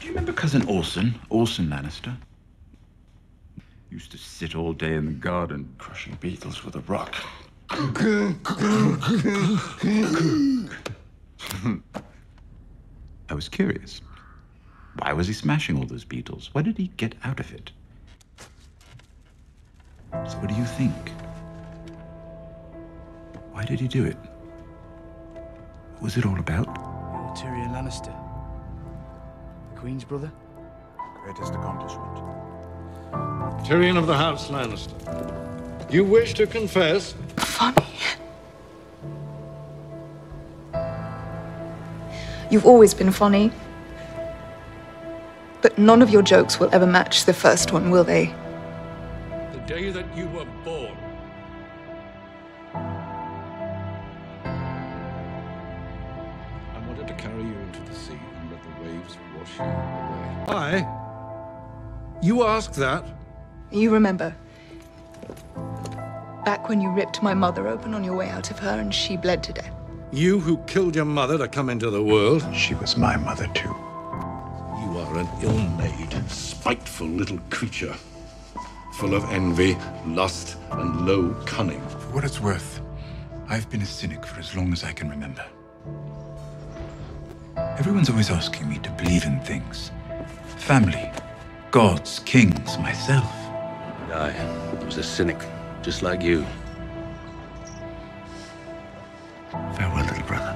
Do you remember cousin Orson, Orson Lannister? Used to sit all day in the garden crushing beetles with a rock. I was curious. Why was he smashing all those beetles? What did he get out of it? So, what do you think? Why did he do it? What was it all about? Tyrion Lannister. The Queen's brother? Greatest accomplishment. Tyrion of the House Lannister. You wish to confess? Funny. You've always been funny. But none of your jokes will ever match the first one, will they? The day that you were born. I? You asked that? You remember. Back when you ripped my mother open on your way out of her and she bled to death. You who killed your mother to come into the world? She was my mother, too. You are an ill-made, spiteful little creature. Full of envy, lust, and low cunning. For what it's worth, I've been a cynic for as long as I can remember. Everyone's always asking me to believe in things family, gods, kings, myself. I was a cynic, just like you. Farewell, little brother.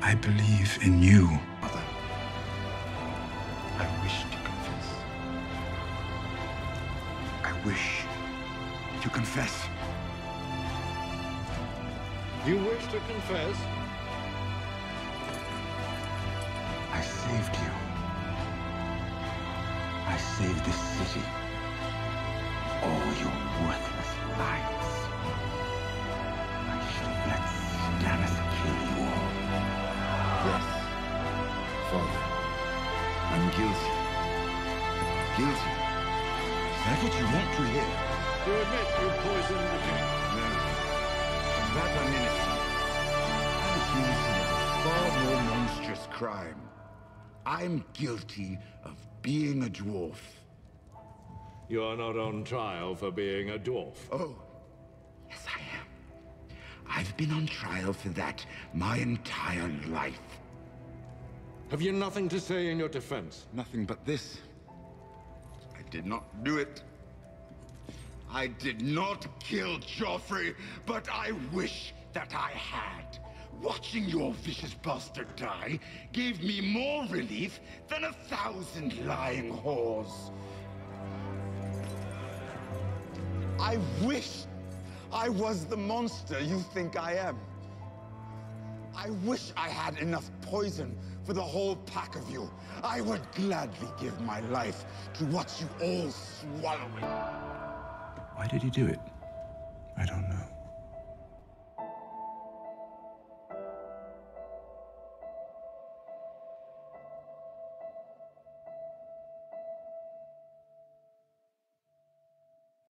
I believe in you, mother. I wish to confess. I wish to confess. You wish to confess? I saved you. I saved this city. All your worthless lives. I should have let Stannis kill you all. Yes, Father. I'm guilty. Guilty. Is that what you want to hear? To admit you poisoned the king. I'm guilty of being a dwarf. You are not on trial for being a dwarf. Oh, yes I am. I've been on trial for that my entire life. Have you nothing to say in your defense? Nothing but this. I did not do it. I did not kill Joffrey, but I wish that I had. Watching your vicious bastard die gave me more relief than a thousand lying whores. I wish I was the monster you think I am. I wish I had enough poison for the whole pack of you. I would gladly give my life to watch you all swallow it. Why did he do it? I don't know.